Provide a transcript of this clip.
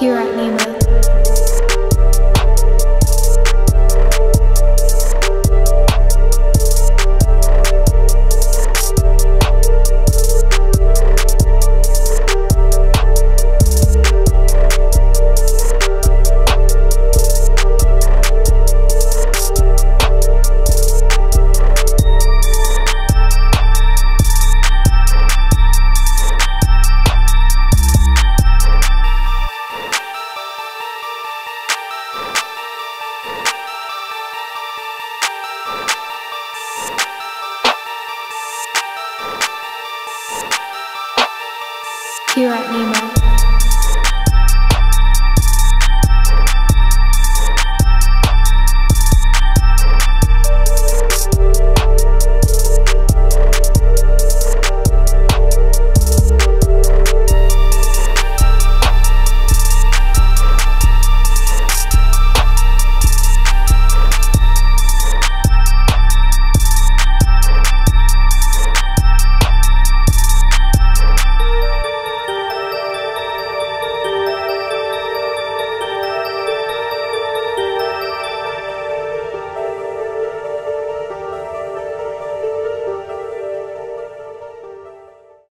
Here at Nemo. Here at Nemo.